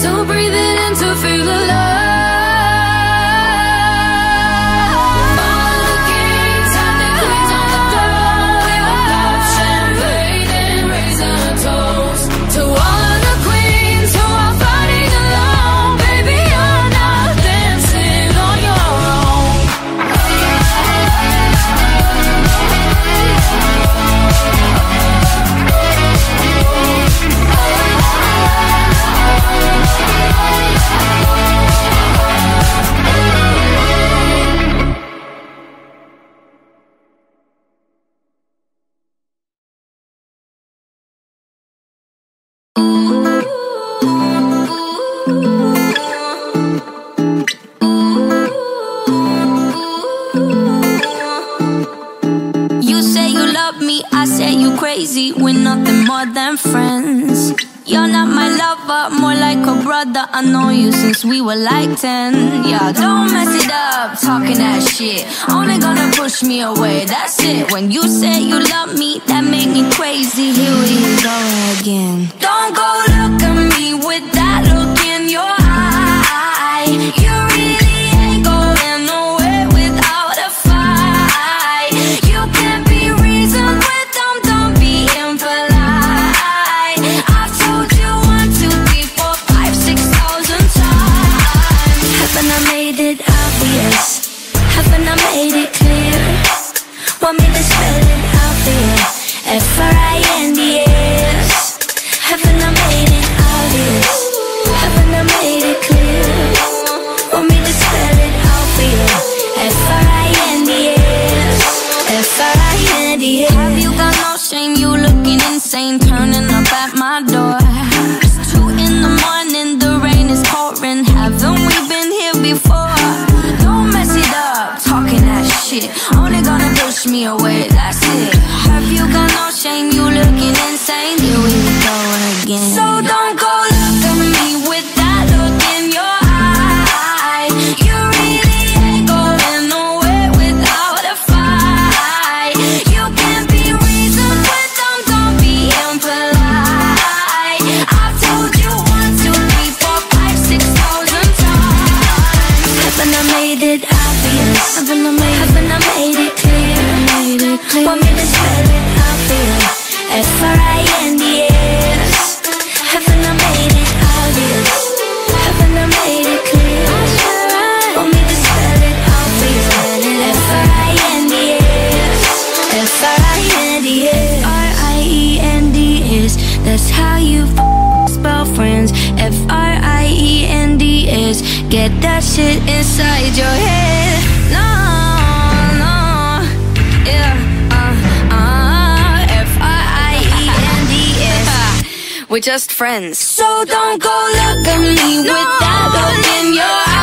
So breathe it crazy, we're nothing more than friends. You're not my lover, more like a brother. I know you since we were like 10. Yeah, don't mess it up, talking that shit. Only gonna push me away, that's it. When you say you love me, that make me crazy. Here we go again. Don't go. F-R-I-N-D-S Haven't I made it obvious? Haven't I made it clear? Want me to spell it out for you? F-R-I-N-D-S F-R-I-N-D-S Have you got no shame? You looking insane Turning up at my door It's two in the morning The rain is pouring Haven't we been here before? Don't mess it up Talking that shit Only gonna push me away S R I N D S R I E N D S. That's how you f- spell friends. F R I E N D S. Get that shit inside your head. No, no, yeah. Uh, uh, F R I E N D S. We're just friends. So don't go look at me no. with that look in your eyes.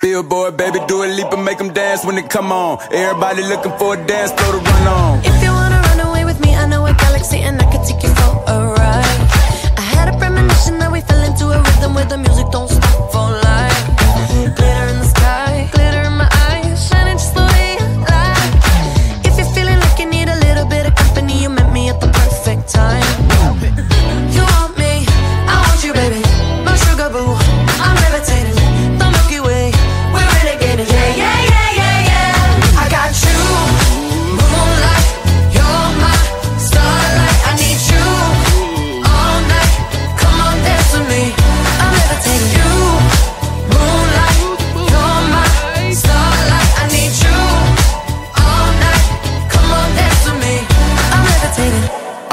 Billboard, baby, Dua Lipa and make them dance when they come on. Everybody looking for a dance floor to run on. If you wanna run away with me, I know a galaxy and I can take you for a ride. I had a premonition that we fell into a rhythm where the music don't stop for life. Glitter in the sky, glitter in my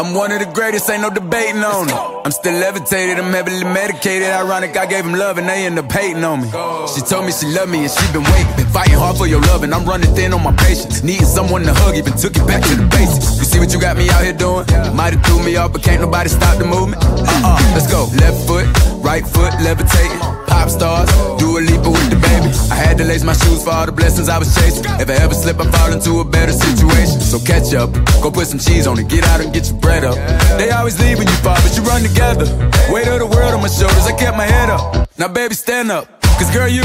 I'm one of the greatest, ain't no debating on it. I'm still levitated, I'm heavily medicated. Ironic, I gave him love and they end up hating on me. She told me she loved me and she been waiting. Been fighting hard for your love and I'm running thin on my patience. Needing someone to hug, even took it back to the basics. You see what you got me out here doing? Might have threw me off, but can't nobody stop the movement. Uh-uh, let's go. Left foot, right foot, levitating. Pop stars, had to lace my shoes for all the blessings I was chasing. If I ever slip, I fall into a better situation. So catch up, go put some cheese on it, get out and get your bread up. They always leave when you fall, but you run together. Weight of the world on my shoulders, I kept my head up. Now, baby, stand up, cause girl, you.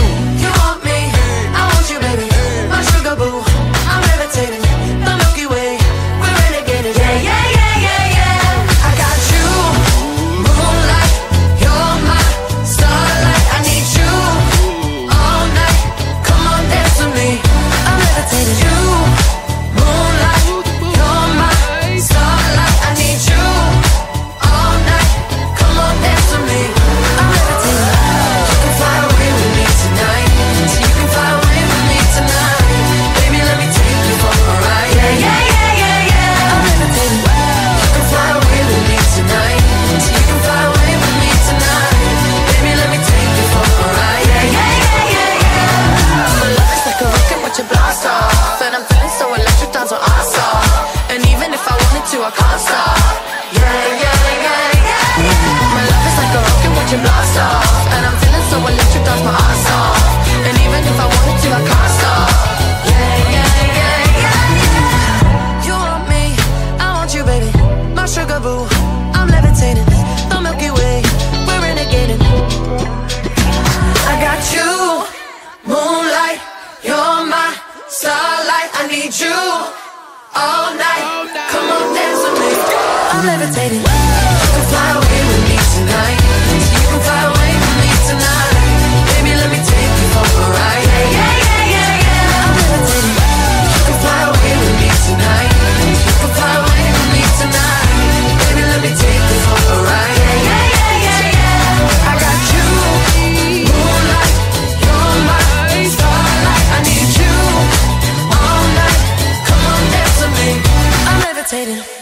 You can fly away with me tonight. You can fly away with me tonight. Baby, let me take you for a ride. Yeah, yeah, yeah, yeah, yeah. I'm. You can fly away with me tonight. You can fly away with me tonight. Baby, let me take you for a ride. Yeah, yeah, yeah, yeah, yeah. I got you, moonlight. You're my starlight. I need you all night. Come on, dance with me. I'm levitating.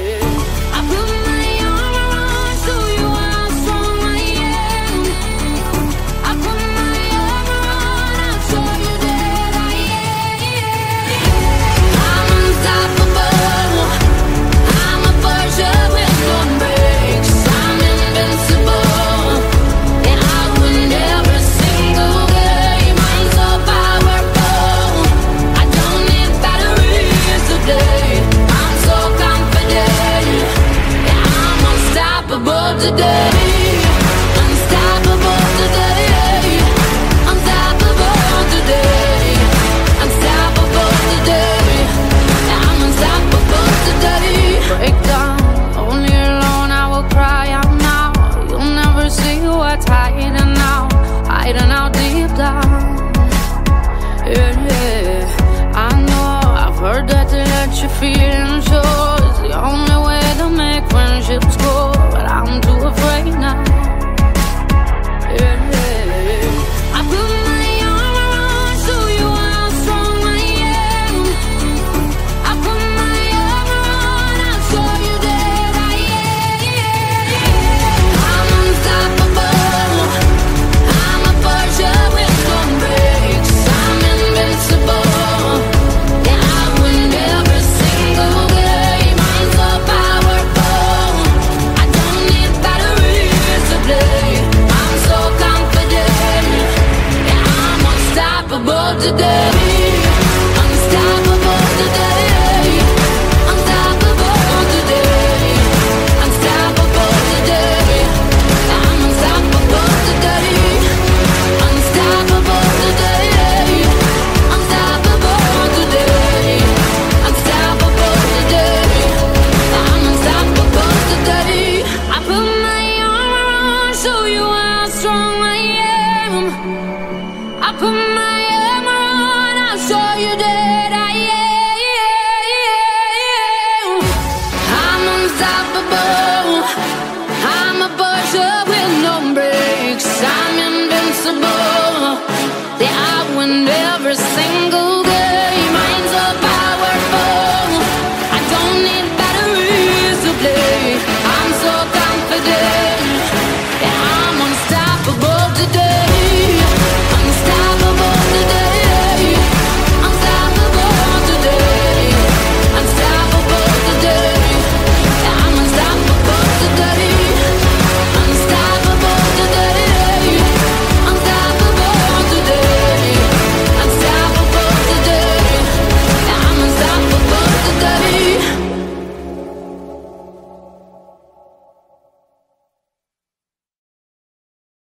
above